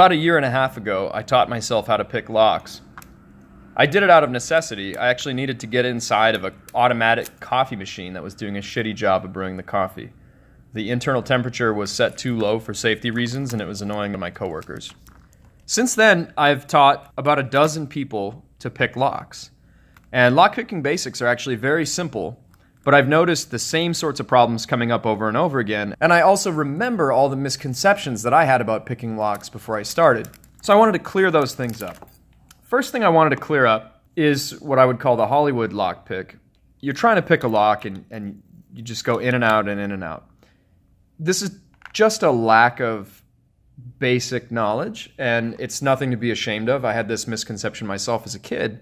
About a year and a half ago, I taught myself how to pick locks. I did it out of necessity. I actually needed to get inside of an automatic coffee machine that was doing a shitty job of brewing the coffee. The internal temperature was set too low for safety reasons, and it was annoying to my coworkers. Since then, I've taught about a dozen people to pick locks. And lock picking basics are actually very simple, but I've noticed the same sorts of problems coming up over and over again, and I also remember all the misconceptions that I had about picking locks before I started. So I wanted to clear those things up. First thing I wanted to clear up is what I would call the Hollywood lock pick. You're trying to pick a lock and, and you just go in and out and in and out. This is just a lack of basic knowledge, and it's nothing to be ashamed of. I had this misconception myself as a kid.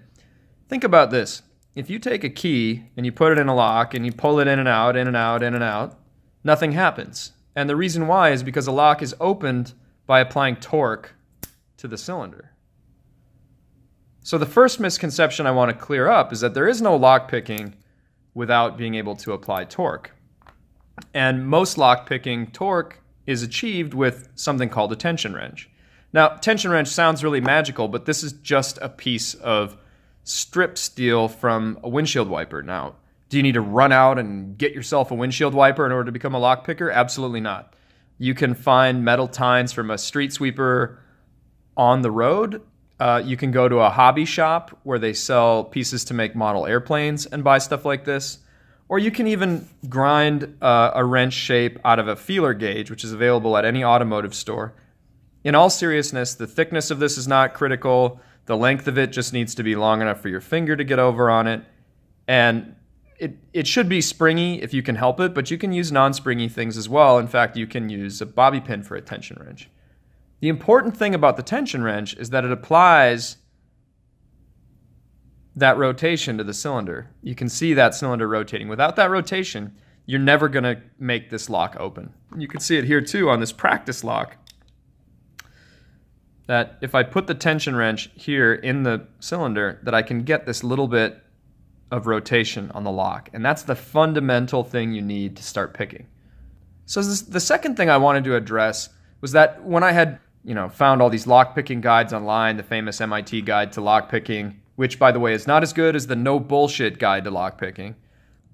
Think about this if you take a key and you put it in a lock and you pull it in and out, in and out, in and out, nothing happens. And the reason why is because a lock is opened by applying torque to the cylinder. So the first misconception I want to clear up is that there is no lock picking without being able to apply torque. And most lock picking torque is achieved with something called a tension wrench. Now, tension wrench sounds really magical, but this is just a piece of strip steel from a windshield wiper. Now, do you need to run out and get yourself a windshield wiper in order to become a lock picker? Absolutely not. You can find metal tines from a street sweeper on the road. Uh, you can go to a hobby shop where they sell pieces to make model airplanes and buy stuff like this. Or you can even grind uh, a wrench shape out of a feeler gauge, which is available at any automotive store. In all seriousness, the thickness of this is not critical. The length of it just needs to be long enough for your finger to get over on it. And it, it should be springy if you can help it, but you can use non springy things as well. In fact, you can use a bobby pin for a tension wrench. The important thing about the tension wrench is that it applies that rotation to the cylinder. You can see that cylinder rotating. Without that rotation, you're never going to make this lock open. You can see it here too on this practice lock that if I put the tension wrench here in the cylinder, that I can get this little bit of rotation on the lock. And that's the fundamental thing you need to start picking. So this, the second thing I wanted to address was that when I had, you know, found all these lock picking guides online, the famous MIT guide to lock picking, which by the way is not as good as the no bullshit guide to lock picking,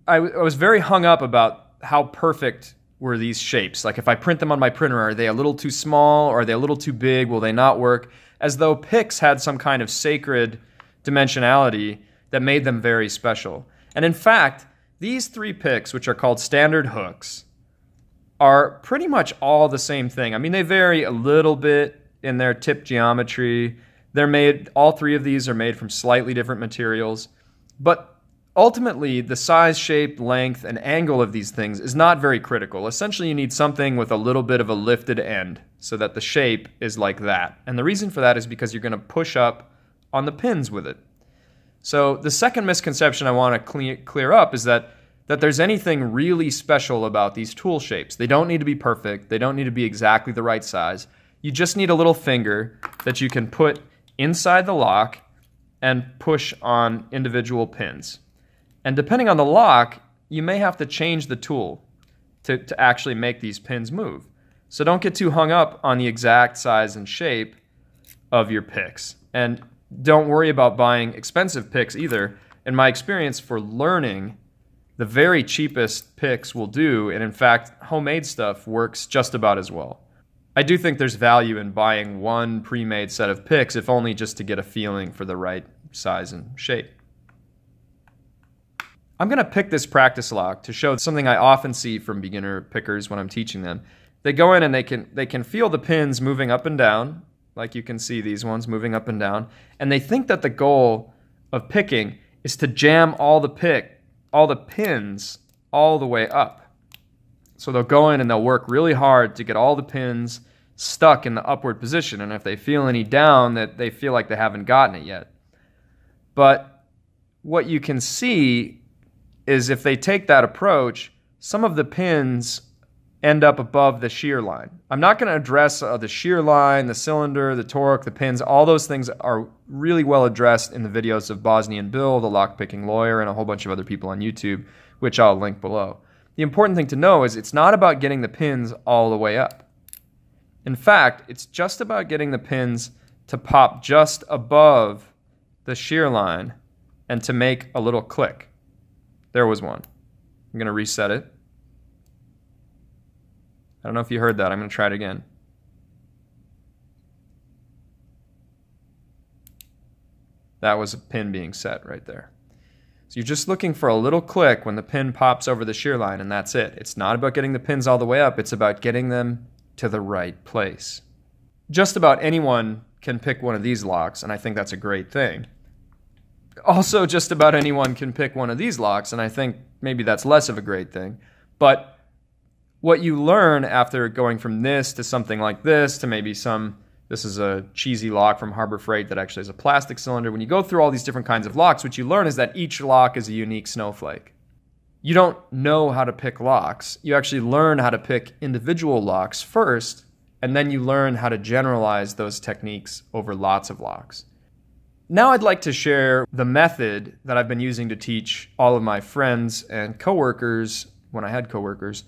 I, I was very hung up about how perfect were these shapes. Like if I print them on my printer, are they a little too small or are they a little too big? Will they not work? As though picks had some kind of sacred dimensionality that made them very special. And in fact, these three picks, which are called standard hooks, are pretty much all the same thing. I mean, they vary a little bit in their tip geometry. They're made, all three of these are made from slightly different materials. But Ultimately, the size, shape, length, and angle of these things is not very critical. Essentially, you need something with a little bit of a lifted end so that the shape is like that. And the reason for that is because you're going to push up on the pins with it. So, the second misconception I want to clear up is that that there's anything really special about these tool shapes. They don't need to be perfect. They don't need to be exactly the right size. You just need a little finger that you can put inside the lock and push on individual pins. And depending on the lock, you may have to change the tool to, to actually make these pins move. So don't get too hung up on the exact size and shape of your picks. And don't worry about buying expensive picks either. In my experience for learning, the very cheapest picks will do, and in fact, homemade stuff works just about as well. I do think there's value in buying one pre made set of picks, if only just to get a feeling for the right size and shape. I'm going to pick this practice lock to show something I often see from beginner pickers when I'm teaching them. They go in and they can they can feel the pins moving up and down, like you can see these ones moving up and down, and they think that the goal of picking is to jam all the pick all the pins all the way up. So they'll go in and they'll work really hard to get all the pins stuck in the upward position and if they feel any down that they feel like they haven't gotten it yet. But what you can see is if they take that approach, some of the pins end up above the shear line. I'm not going to address uh, the shear line, the cylinder, the torque, the pins. All those things are really well addressed in the videos of Bosnian Bill, the lockpicking lawyer, and a whole bunch of other people on YouTube, which I'll link below. The important thing to know is it's not about getting the pins all the way up. In fact, it's just about getting the pins to pop just above the shear line and to make a little click. There was one. I'm going to reset it. I don't know if you heard that. I'm going to try it again. That was a pin being set right there. So you're just looking for a little click when the pin pops over the shear line, and that's it. It's not about getting the pins all the way up, it's about getting them to the right place. Just about anyone can pick one of these locks, and I think that's a great thing. Also, just about anyone can pick one of these locks, and I think maybe that's less of a great thing. But what you learn after going from this to something like this to maybe some this is a cheesy lock from Harbor Freight that actually has a plastic cylinder. When you go through all these different kinds of locks, what you learn is that each lock is a unique snowflake. You don't know how to pick locks. You actually learn how to pick individual locks first, and then you learn how to generalize those techniques over lots of locks. Now I'd like to share the method that I've been using to teach all of my friends and coworkers, when I had coworkers,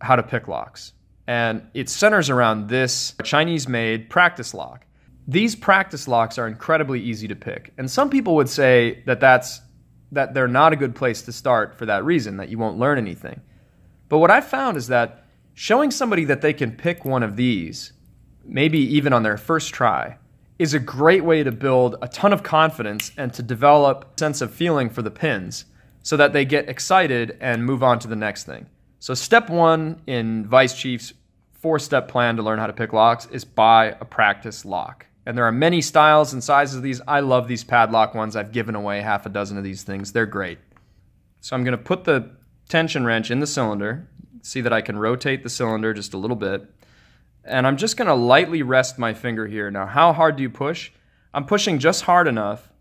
how to pick locks. And it centers around this Chinese made practice lock. These practice locks are incredibly easy to pick. And some people would say that that's that they're not a good place to start for that reason that you won't learn anything. But what I found is that showing somebody that they can pick one of these, maybe even on their first try, is a great way to build a ton of confidence and to develop a sense of feeling for the pins so that they get excited and move on to the next thing. So, step one in Vice Chief's four step plan to learn how to pick locks is buy a practice lock. And there are many styles and sizes of these. I love these padlock ones. I've given away half a dozen of these things. They're great. So, I'm going to put the tension wrench in the cylinder. See that I can rotate the cylinder just a little bit. And I'm just going to lightly rest my finger here. Now, how hard do you push? I'm pushing just hard enough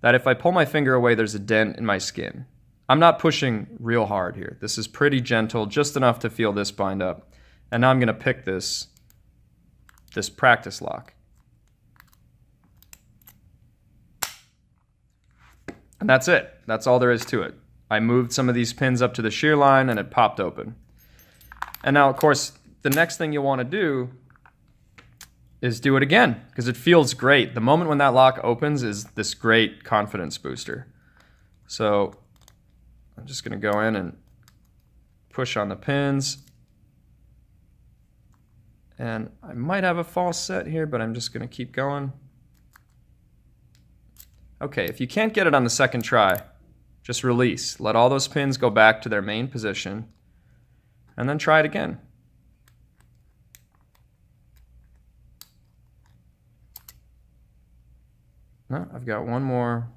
that if I pull my finger away, there's a dent in my skin. I'm not pushing real hard here. This is pretty gentle, just enough to feel this bind up. And now I'm going to pick this, this practice lock. And that's it. That's all there is to it. I moved some of these pins up to the shear line and it popped open. And now, of course, the next thing you'll want to do is do it again because it feels great. The moment when that lock opens is this great confidence booster. So I'm just going to go in and push on the pins. And I might have a false set here, but I'm just going to keep going. Okay, if you can't get it on the second try, just release. Let all those pins go back to their main position, and then try it again. No, I've got one more.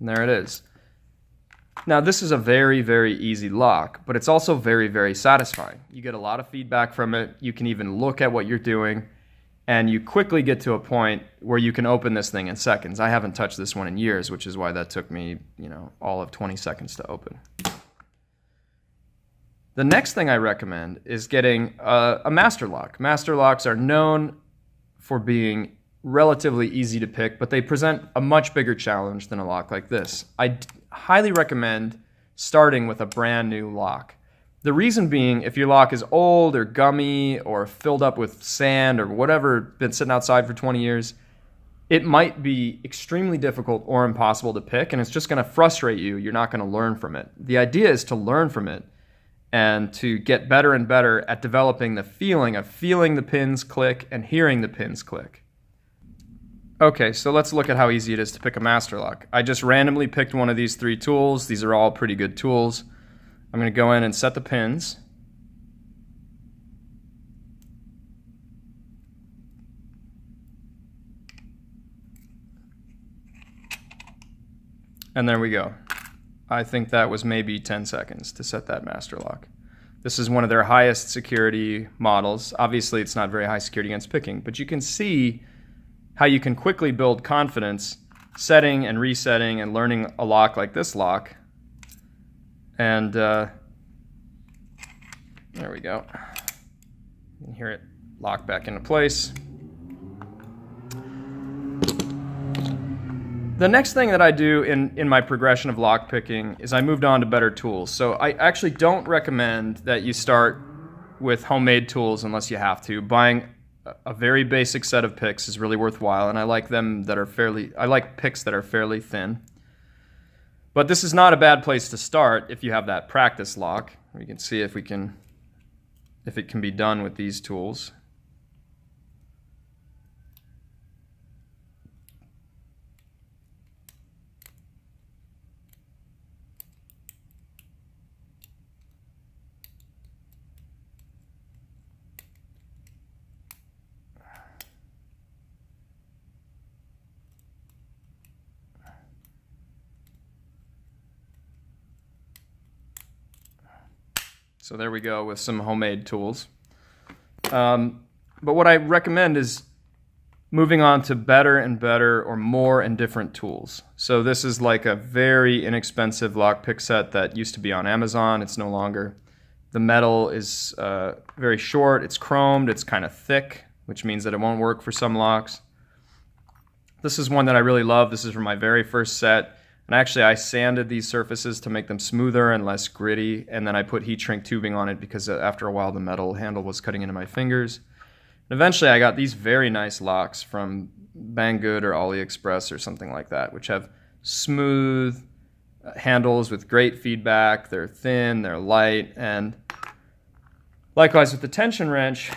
And there it is. Now, this is a very, very easy lock, but it's also very, very satisfying. You get a lot of feedback from it. You can even look at what you're doing, and you quickly get to a point where you can open this thing in seconds. I haven't touched this one in years, which is why that took me, you know, all of 20 seconds to open. The next thing I recommend is getting a, a master lock. Master locks are known for being relatively easy to pick, but they present a much bigger challenge than a lock like this. I highly recommend starting with a brand new lock. The reason being, if your lock is old or gummy or filled up with sand or whatever, been sitting outside for 20 years, it might be extremely difficult or impossible to pick, and it's just going to frustrate you. You're not going to learn from it. The idea is to learn from it and to get better and better at developing the feeling of feeling the pins click and hearing the pins click. Okay, so let's look at how easy it is to pick a master lock. I just randomly picked one of these three tools. These are all pretty good tools. I'm going to go in and set the pins. And there we go. I think that was maybe 10 seconds to set that master lock. This is one of their highest security models. Obviously, it's not very high security against picking, but you can see how you can quickly build confidence setting and resetting and learning a lock like this lock. And uh, there we go. You can hear it lock back into place. The next thing that I do in, in my progression of lock picking is I moved on to better tools. So I actually don't recommend that you start with homemade tools unless you have to. Buying a very basic set of picks is really worthwhile, and I like them that are fairly. I like picks that are fairly thin. But this is not a bad place to start if you have that practice lock. We can see if we can, if it can be done with these tools. So there we go with some homemade tools. Um, but what I recommend is moving on to better and better or more and different tools. So this is like a very inexpensive lockpick set that used to be on Amazon. It's no longer. The metal is uh, very short. It's chromed. It's kind of thick, which means that it won't work for some locks. This is one that I really love. This is from my very first set. And actually, I sanded these surfaces to make them smoother and less gritty. And then I put heat shrink tubing on it because uh, after a while, the metal handle was cutting into my fingers. And eventually, I got these very nice locks from Banggood or AliExpress or something like that, which have smooth uh, handles with great feedback. They're thin, they're light. And likewise with the tension wrench,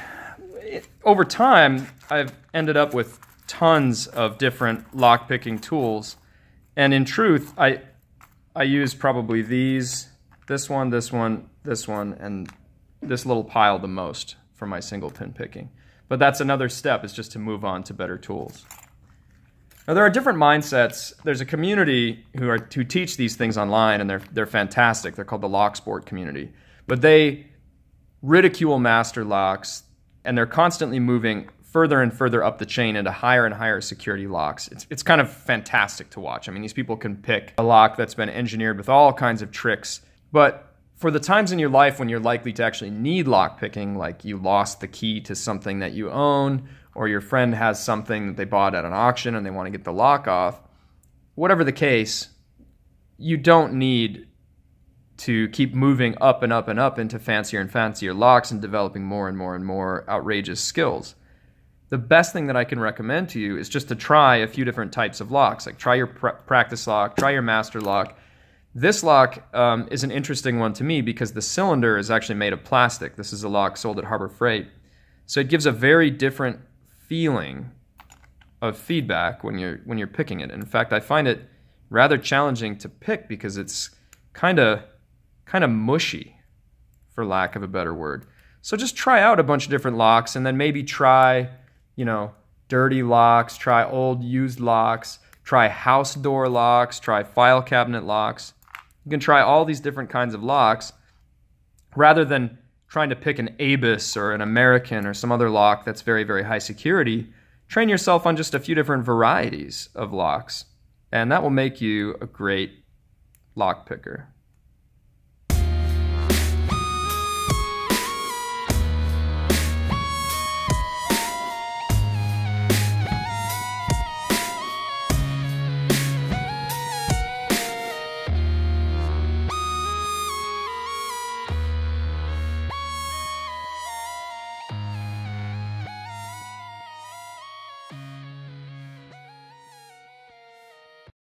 it, over time, I've ended up with tons of different lock picking tools and in truth, I, I use probably these, this one, this one, this one, and this little pile the most for my single pin picking. But that's another step, is just to move on to better tools. Now there are different mindsets. There's a community who are who teach these things online, and they're they're fantastic. They're called the Locksport community. But they ridicule master locks, and they're constantly moving further and further up the chain into higher and higher security locks. It's, it's kind of fantastic to watch. I mean, these people can pick a lock that's been engineered with all kinds of tricks, but for the times in your life when you're likely to actually need lock picking, like you lost the key to something that you own, or your friend has something that they bought at an auction and they want to get the lock off, whatever the case, you don't need to keep moving up and up and up into fancier and fancier locks and developing more and more and more outrageous skills the best thing that I can recommend to you is just to try a few different types of locks. Like try your pr- practice lock, try your master lock. This lock um, is an interesting one to me because the cylinder is actually made of plastic. This is a lock sold at Harbor Freight. So it gives a very different feeling of feedback when you're when you're picking it. In fact, I find it rather challenging to pick because it's kind of kind of mushy for lack of a better word. So just try out a bunch of different locks and then maybe try you know, dirty locks, try old used locks, try house door locks, try file cabinet locks. You can try all these different kinds of locks rather than trying to pick an Abus or an American or some other lock that's very, very high security. Train yourself on just a few different varieties of locks, and that will make you a great lock picker.